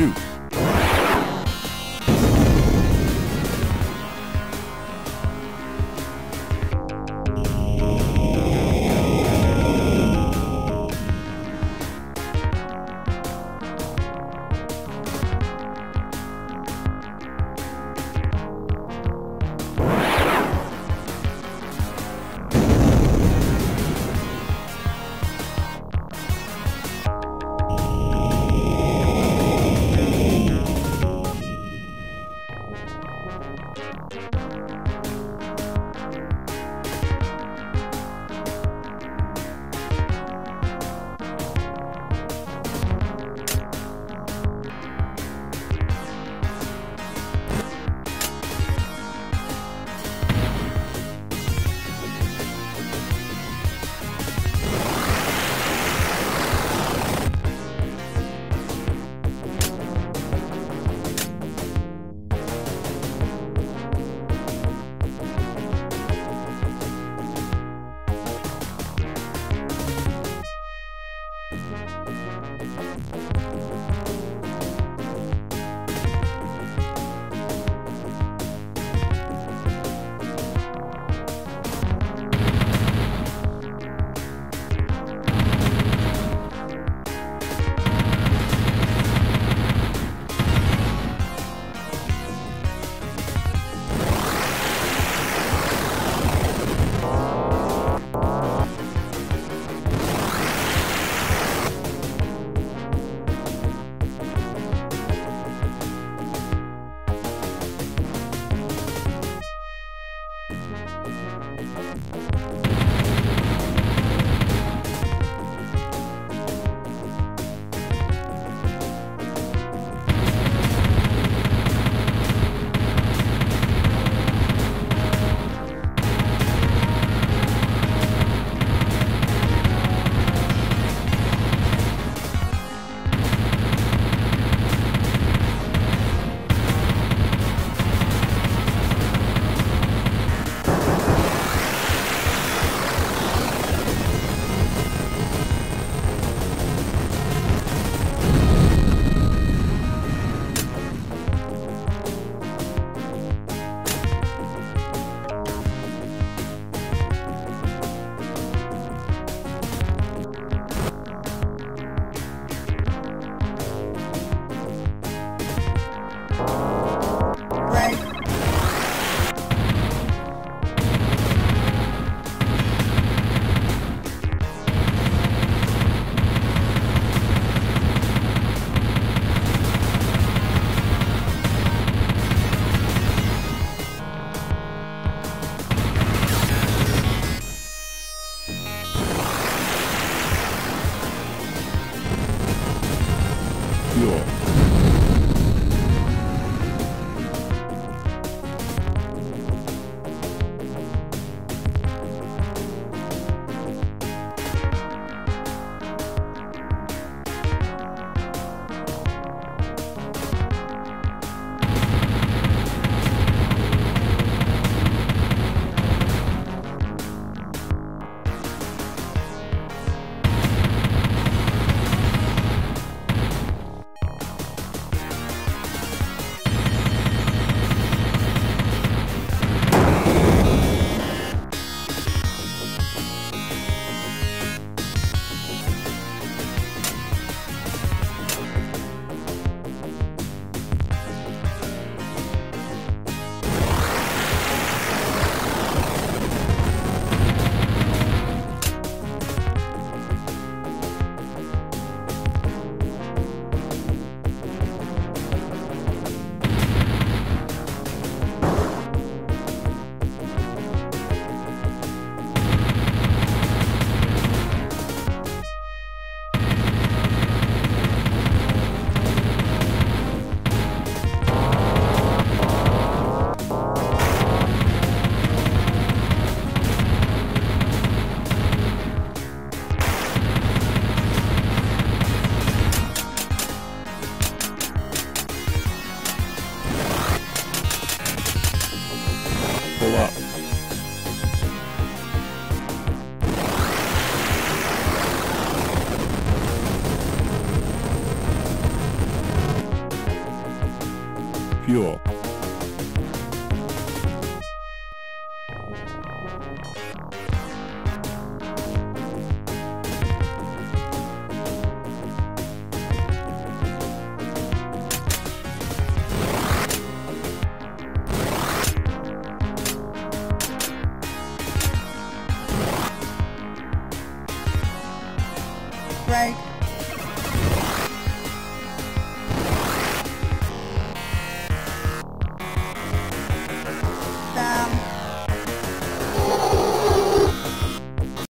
shoot. fuel. Right.